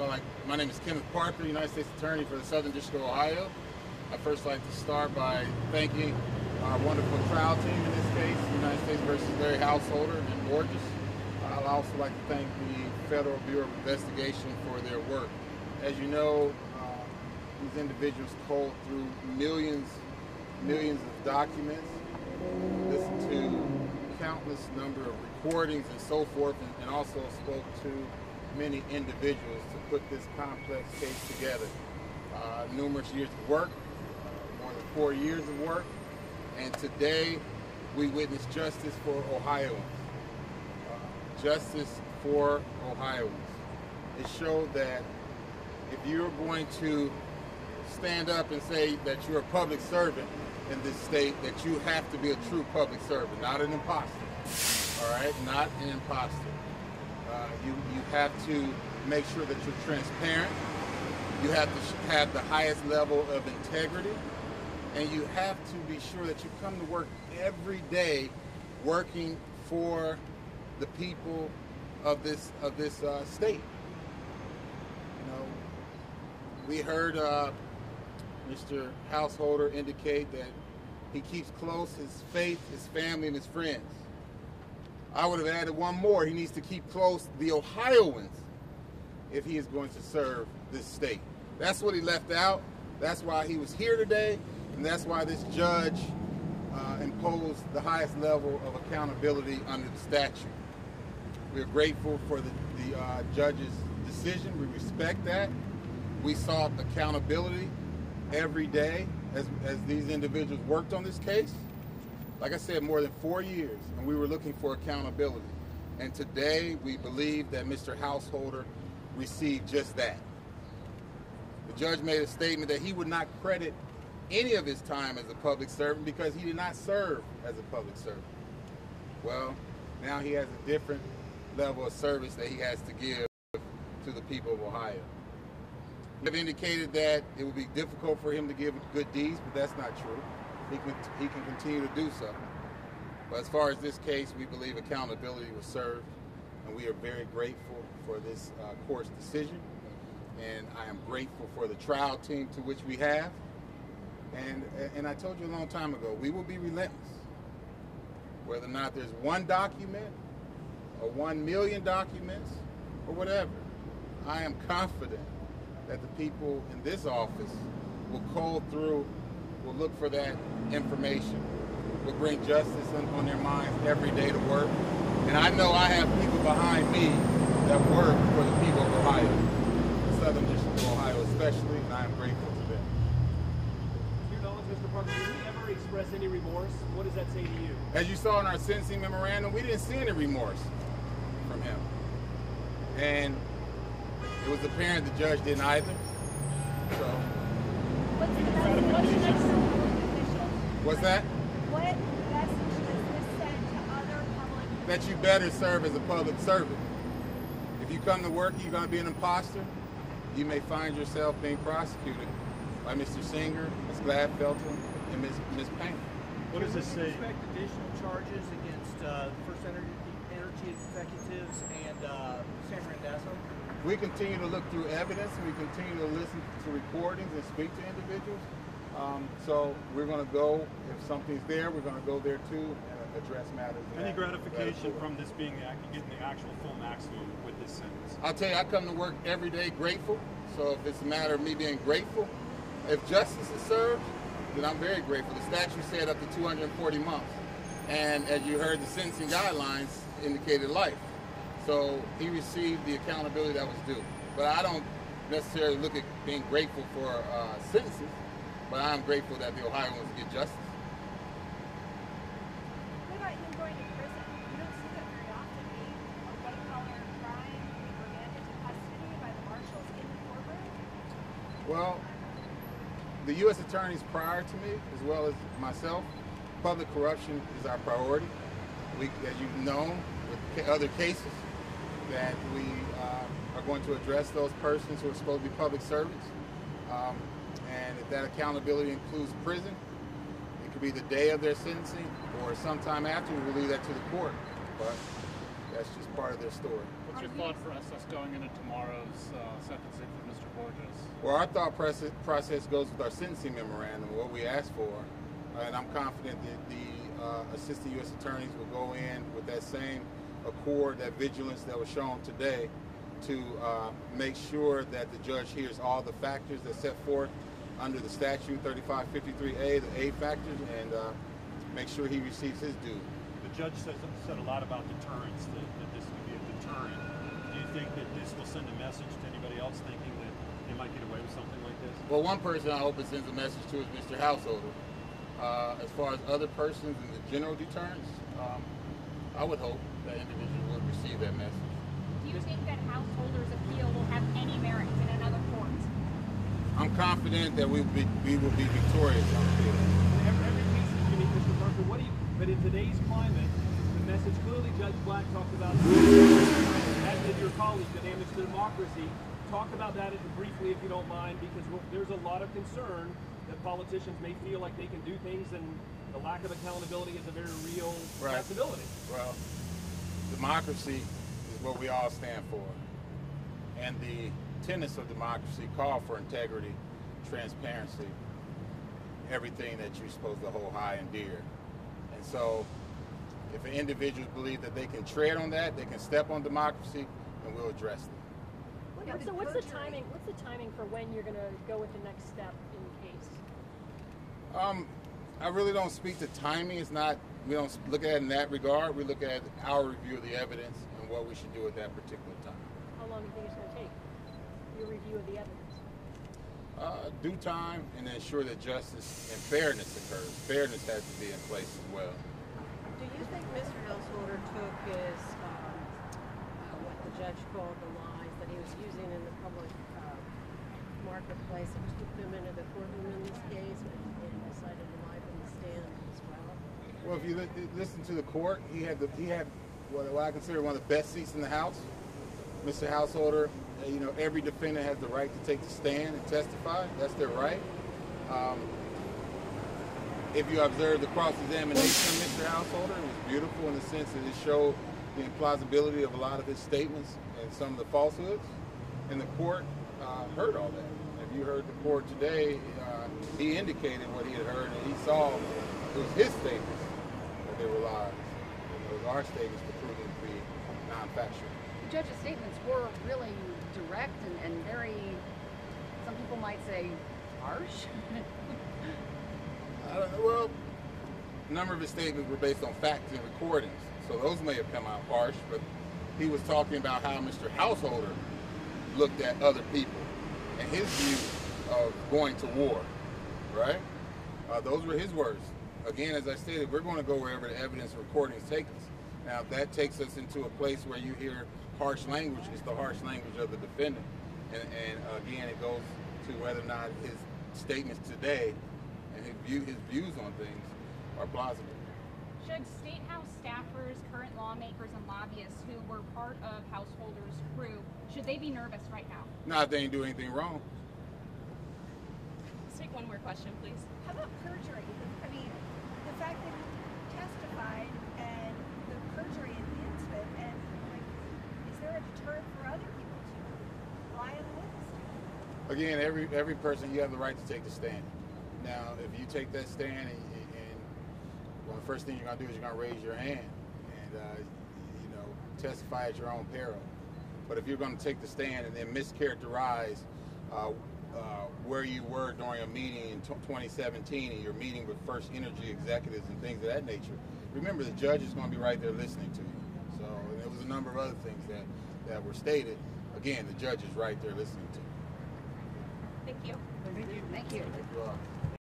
I like, my name is Kenneth Parker, United States Attorney for the Southern District of Ohio. I'd first like to start by thanking our wonderful trial team in this case, United States versus Larry Householder and Borges. I'd also like to thank the Federal Bureau of Investigation for their work. As you know, uh, these individuals culled through millions, millions of documents, listened to countless number of recordings and so forth, and, and also spoke to many individuals to put this complex case together. Uh, numerous years of work, more than four years of work, and today we witness justice for Ohioans. Uh, justice for Ohioans. It showed that if you're going to stand up and say that you're a public servant in this state, that you have to be a true public servant, not an imposter. All right, not an imposter. Uh, you you have to make sure that you're transparent. You have to have the highest level of integrity, and you have to be sure that you come to work every day, working for the people of this of this uh, state. You know, we heard uh, Mr. Householder indicate that he keeps close his faith, his family, and his friends. I would have added one more. He needs to keep close the Ohioans if he is going to serve this state. That's what he left out. That's why he was here today, and that's why this judge uh, imposed the highest level of accountability under the statute. We're grateful for the, the uh, judge's decision. We respect that. We sought accountability every day as, as these individuals worked on this case. Like I said, more than four years, and we were looking for accountability. And today we believe that Mr. Householder received just that. The judge made a statement that he would not credit any of his time as a public servant because he did not serve as a public servant. Well, now he has a different level of service that he has to give to the people of Ohio. They've indicated that it would be difficult for him to give good deeds, but that's not true. He can, he can continue to do so. But as far as this case, we believe accountability was served, and we are very grateful for this uh, court's decision. And I am grateful for the trial team to which we have. And, and I told you a long time ago, we will be relentless. Whether or not there's one document or one million documents or whatever, I am confident that the people in this office will call through, will look for that information, will bring justice on, on their minds every day to work. And I know I have people behind me that work for the people of Ohio, the Southern District of Ohio especially, and I am grateful to them. To your knowledge, Mr. Parker, did he ever express any remorse? What does that say to you? As you saw in our sentencing memorandum, we didn't see any remorse from him. And it was apparent the judge didn't either. So, What's the message, what should I send to officials? What's that? What message does this send to other public? That you better serve as a public servant. If you come to work, you're going to be an imposter. You may find yourself being prosecuted by Mr. Singer, Ms. Glatfelter, and Ms. Ms. Payne. What does this Can we say? expect additional charges against uh, First Energy, Energy executives and uh, Sam Randazzo? We continue to look through evidence and we continue to listen to recordings and speak to individuals. Um, so we're going to go, if something's there, we're going to go there too and address matters. Any gratification from this being the, act- getting the actual full maximum with this sentence? I'll tell you, I come to work every day grateful. So if it's a matter of me being grateful, if justice is served, then I'm very grateful. The statute said up to 240 months. And as you heard, the sentencing guidelines indicated life. So he received the accountability that was due. But I don't necessarily look at being grateful for uh, sentences, but I'm grateful that the Ohioans get justice. What about him going to prison? You don't see that very often. A white collar crime, being remanded to custody by the marshals in the courtroom. Well, the U.S. attorneys prior to me, as well as myself, public corruption is our priority. We, as you've known, with other cases, that we uh, are going to address those persons who are supposed to be public servants. Um, and if that accountability includes prison, it could be the day of their sentencing or sometime after. We leave that to the court. But that's just part of their story. What's your thought process going into tomorrow's uh, sentencing for Mr. Borges? Well, our thought process, process goes with our sentencing memorandum, what we asked for, and I'm confident that the uh, assistant U.S. attorneys will go in with that same accord, that vigilance that was shown today, to uh, make sure that the judge hears all the factors that set forth under the statute 3553A, the A factors, and uh, make sure he receives his due. The judge says, said a lot about deterrence, that, that this could be a deterrent. Do you think that this will send a message to anybody else thinking that they might get away with something like this? Well, one person I hope it sends a message to is Mr. Householder. Uh, as far as other persons and the general deterrence, um, I would hope that individual would receive that message. Do you think that Householder's appeal will have any merit in another court? I'm confident that we will be, we will be victorious on the field. Every, case is unique, Mr. Parker. What do you, but in today's climate, the message clearly Judge Black talked about, as did your colleague, the damage to democracy. Talk about that briefly, if you don't mind, because there's a lot of concern that politicians may feel like they can do things and the lack of accountability is a very real Right. possibility. Well, democracy is what we all stand for. And the tenets of democracy call for integrity, transparency, everything that you're supposed to hold high and dear. And so, if an individual believes that they can tread on that, they can step on democracy, then we'll address it. What- So what's the timing, what's the timing for when you're gonna go with the next step in the case? Um, I really don't speak to timing. It's not, we don't look at it in that regard. We look at our review of the evidence and what we should do at that particular time. How long do you think it's gonna take? Your review of the evidence? uh, due time and ensure that justice and fairness occurs. Fairness has to be in place as well. Do you think Mr. Householder took his, um, uh, what the judge called the lies that he was using in the public uh, marketplace and took them into the courtroom in this case and, and decided to lie from the stand as well? Well, if you li- listen to the court, he had the, he had what, what I consider one of the best seats in the House. Mr. Householder, you know, every defendant has the right to take the stand and testify. That's their right. Um, if you observe the cross-examination of Mr. Householder, it was beautiful in the sense that it showed the implausibility of a lot of his statements and some of the falsehoods. And the court uh, heard all that. If you heard the court today, uh, he indicated what he had heard and he saw it was his statements that they were lies. It was our statements to prove them to be non-factual. Judge's statements were really direct and, and very, some people might say, harsh. I well, a number of his statements were based on facts and recordings, so those may have come out harsh, but he was talking about how Mr. Householder looked at other people and his view of going to war, right? Uh, those were his words. Again, as I stated, we're going to go wherever the evidence recordings take us. Now, that takes us into a place where you hear harsh language, it's the harsh language of the defendant. And, and again, it goes to whether or not his statements today and his, view, his views on things are plausible. Should State House staffers, current lawmakers, and lobbyists who were part of Householder's crew, should they be nervous right now? Not if they ain't do anything wrong. Let's take one more question, please. How about perjury? I mean, the fact that he testified it, and like, is there a deterrent for other people to lie on the witness stand? Again, every every person you have the right to take the stand. Now, if you take that stand and, and well, the first thing you're gonna do is you're gonna raise your hand and uh, you know testify at your own peril. But if you're gonna take the stand and then mischaracterize uh, uh, where you were during a meeting in 2017 and you're meeting with First Energy executives and things of that nature, remember the judge is gonna be right there listening to you. So and there was a number of other things that that were stated. Again, the judge is right there listening to you. Thank you. Thank you. Thank you all.